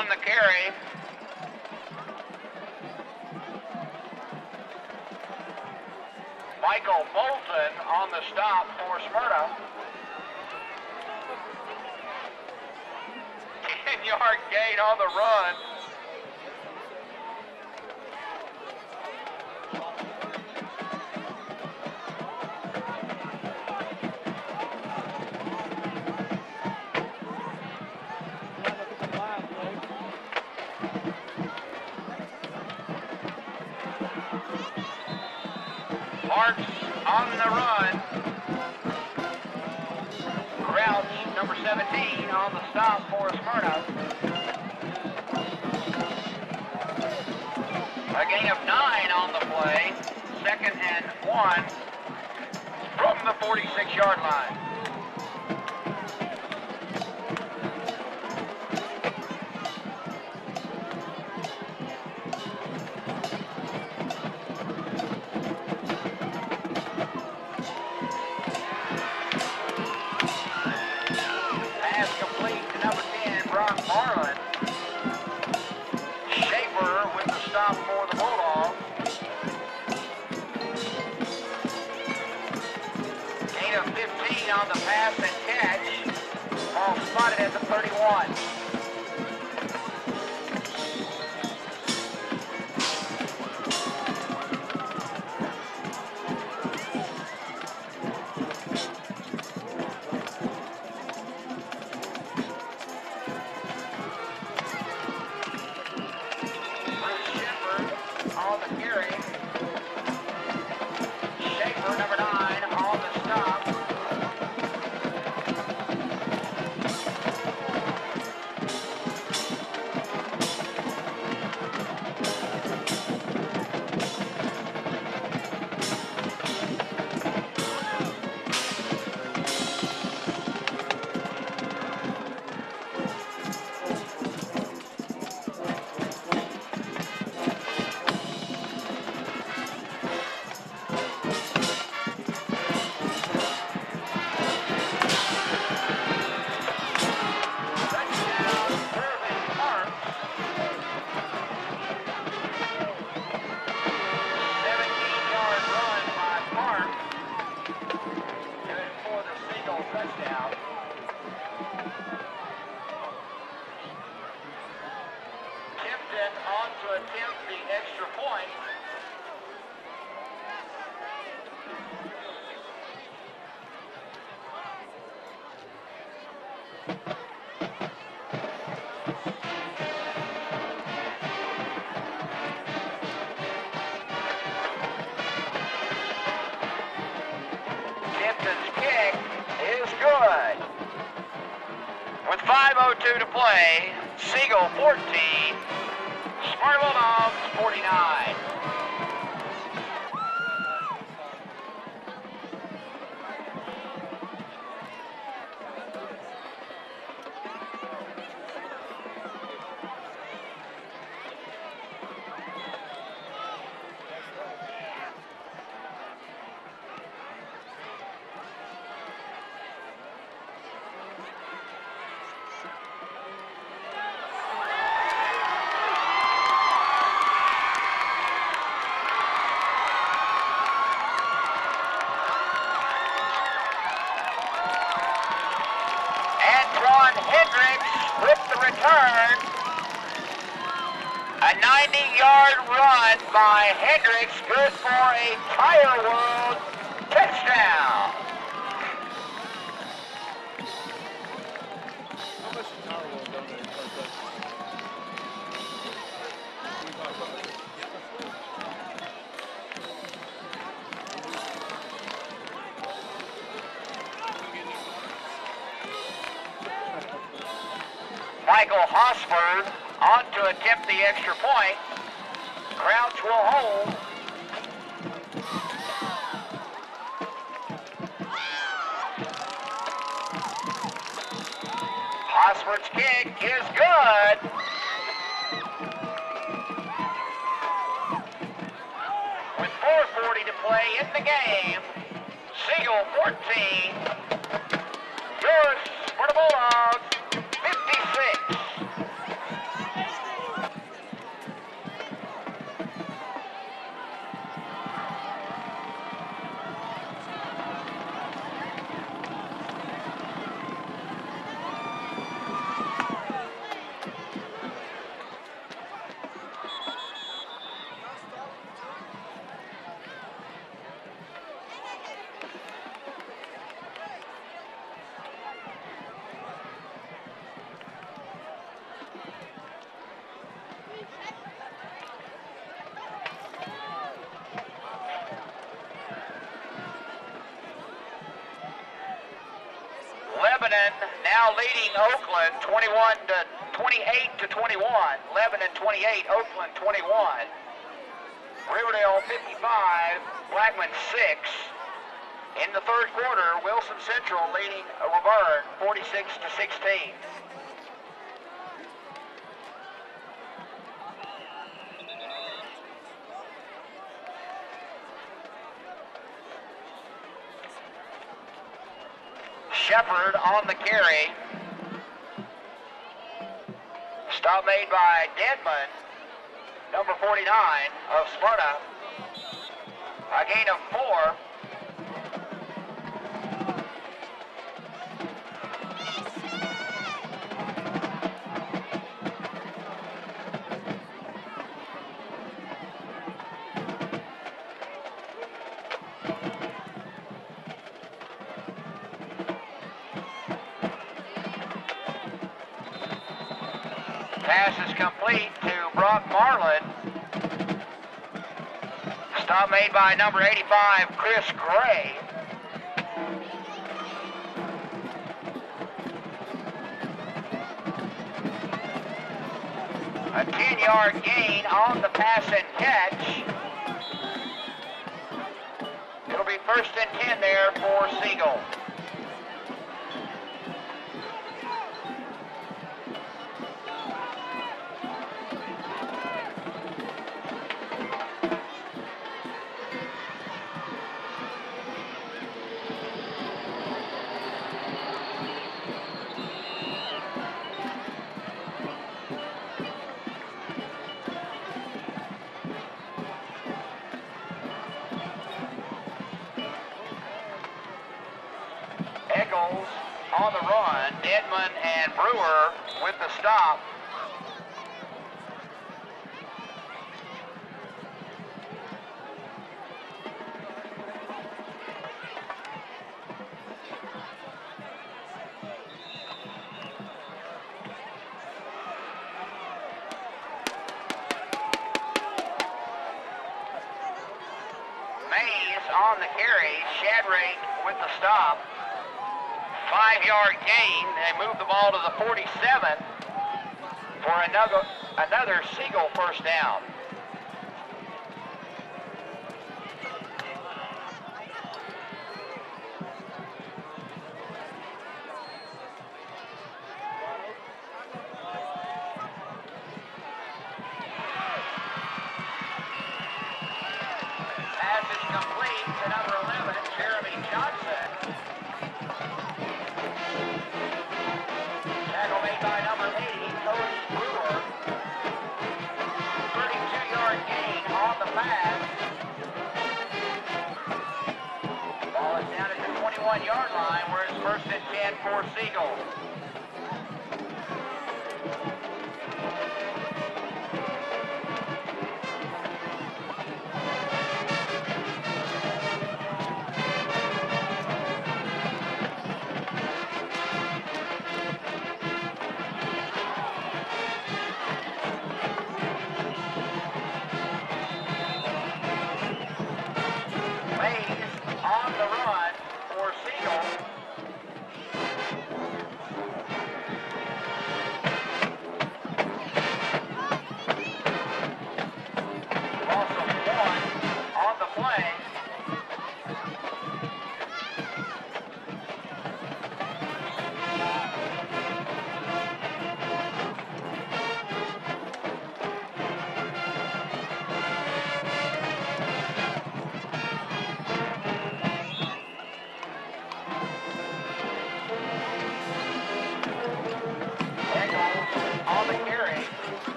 On the carry. Michael Bolton on the stop for Smyrna. 10-yard gain on the run. Leading Oakland 21 to 28 to 21. 11 and 28, Oakland 21. Riverdale 55, Blackman 6. In the third quarter, Wilson Central leading La Vergne 46 to 16. Shepard on the carry. Stop made by Deadman, number 49 of Sparta. A gain of four. Made by number 85, Chris Gray. A 10-yard gain on the pass and catch. It'll be first and 10 there for Siegel.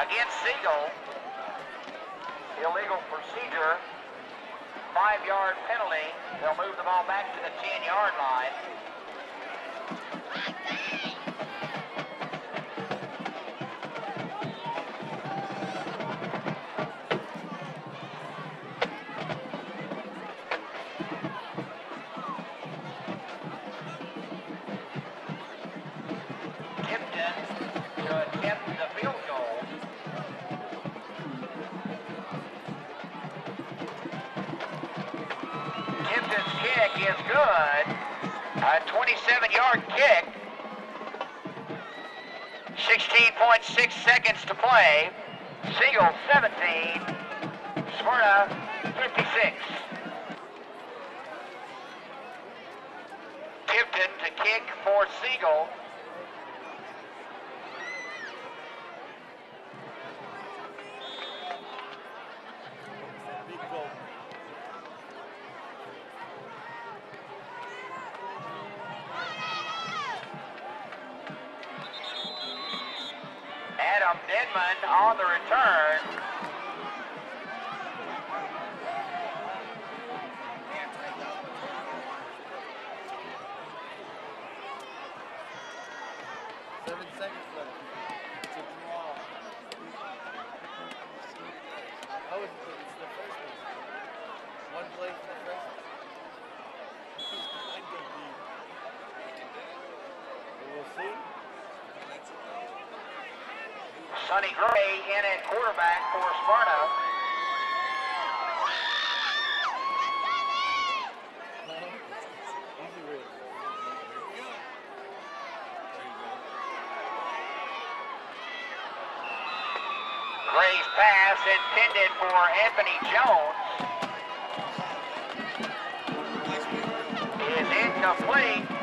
against Siegel. Illegal procedure. Five-yard penalty. They'll move the ball back to the Sonny Gray in at quarterback for Sparta. Gray's pass intended for Anthony Jones. Is incomplete.